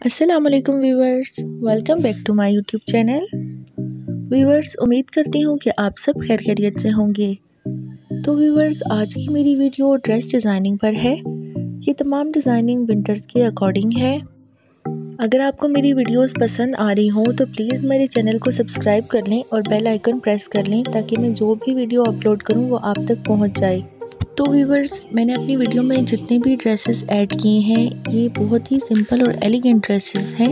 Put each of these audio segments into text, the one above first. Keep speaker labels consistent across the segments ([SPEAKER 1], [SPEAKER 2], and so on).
[SPEAKER 1] अस्सलाम वालेकुम viewers welcome back to my YouTube channel viewers उम्मीद करती हूँ कि आप सब खैर खैरियत से होंगे। तो व्यूवर्स आज की मेरी वीडियो ड्रेस डिज़ाइनिंग पर है। ये तमाम डिज़ाइनिंग विंटर्स के अकॉर्डिंग है। अगर आपको मेरी वीडियोस पसंद आ रही हो तो प्लीज़ मेरे चैनल को सब्सक्राइब कर लें और बेल आइकन प्रेस कर लें ताकि मैं जो भी वीडियो अपलोड करूँ, वो आप तक पहुँच जाए। तो व्यूवर्स मैंने अपनी वीडियो में जितने भी ड्रेसेस ऐड किए हैं, ये बहुत ही सिंपल और एलिगेंट ड्रेसेस हैं।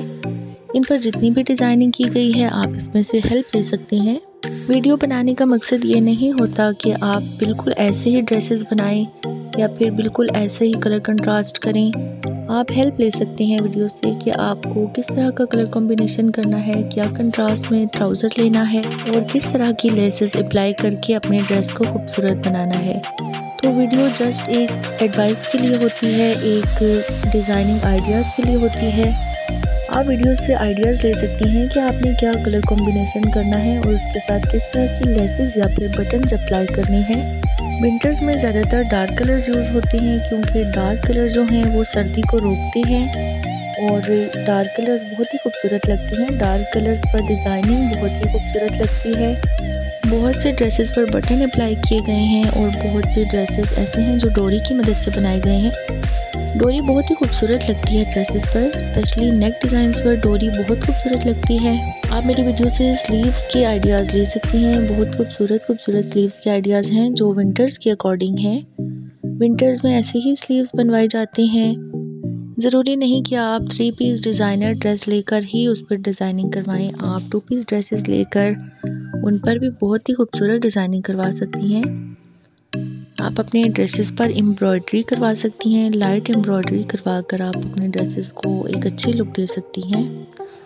[SPEAKER 1] इन पर जितनी भी डिज़ाइनिंग की गई है, आप इसमें से हेल्प ले सकते हैं। वीडियो बनाने का मकसद ये नहीं होता कि आप बिल्कुल ऐसे ही ड्रेसेस बनाएँ या फिर बिल्कुल ऐसे ही कलर कंट्रास्ट करें। आप हेल्प ले सकते हैं वीडियो से कि आपको किस तरह का कलर कॉम्बिनेशन करना है, क्या कंट्रास्ट में ट्राउज़र लेना है और किस तरह की लेसेस अप्लाई करके अपने ड्रेस को खूबसूरत बनाना है। तो वीडियो जस्ट एक एडवाइस के लिए होती है, एक डिज़ाइनिंग आइडियाज़ के लिए होती है। आप वीडियो से आइडियाज़ ले सकती हैं कि आपने क्या कलर कॉम्बिनेशन करना है और उसके साथ किस तरह की लेसेस या फिर बटन्स अप्लाई करनी है। विंटर्स में ज़्यादातर डार्क कलर्स यूज़ होते हैं क्योंकि डार्क कलर जो हैं वो सर्दी को रोकते हैं और डार्क कलर्स बहुत ही खूबसूरत लगते हैं। डार्क कलर्स पर डिज़ाइनिंग बहुत ही खूबसूरत लगती है। बहुत से ड्रेसेस पर बटन अप्लाई किए गए हैं और बहुत से ड्रेसेस ऐसे हैं जो डोरी की मदद से बनाए गए हैं। डोरी बहुत ही खूबसूरत लगती है ड्रेसेस पर स्पेशली नेक डिज़ाइंस पर डोरी बहुत खूबसूरत लगती है। आप मेरी वीडियो से स्लीव्स के आइडियाज़ ले सकती हैं। बहुत खूबसूरत खूबसूरत स्लीव्स के आइडियाज़ हैं जो विंटर्स के अकॉर्डिंग हैं। विंटर्स में ऐसे ही स्लीव्स बनवाए जाते हैं। ज़रूरी नहीं कि आप थ्री पीस डिज़ाइनर ड्रेस लेकर ही उस पर डिज़ाइनिंग करवाएँ। आप टू पीस ड्रेसेस लेकर उन पर भी बहुत ही खूबसूरत डिज़ाइनिंग करवा सकती हैं। आप अपने ड्रेसेस पर एम्ब्रॉयडरी करवा सकती हैं, लाइट एम्ब्रॉयडरी करवा कर आप अपने ड्रेसेस को एक अच्छी लुक दे सकती हैं।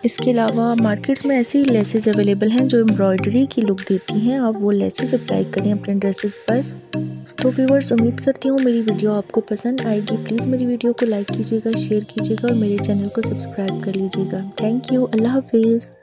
[SPEAKER 1] इसके अलावा मार्केट में ऐसी लेसेस अवेलेबल हैं जो एम्ब्रॉयडरी की लुक देती हैं। आप वो लेसेस अप्लाई करें अपने ड्रेसेस पर। तो व्यूवर्स, उम्मीद करती हूँ मेरी वीडियो आपको पसंद आएगी। प्लीज़ मेरी वीडियो को लाइक कीजिएगा, शेयर कीजिएगा और मेरे चैनल को सब्सक्राइब कर लीजिएगा। थैंक यू, अल्लाह हाफिज़।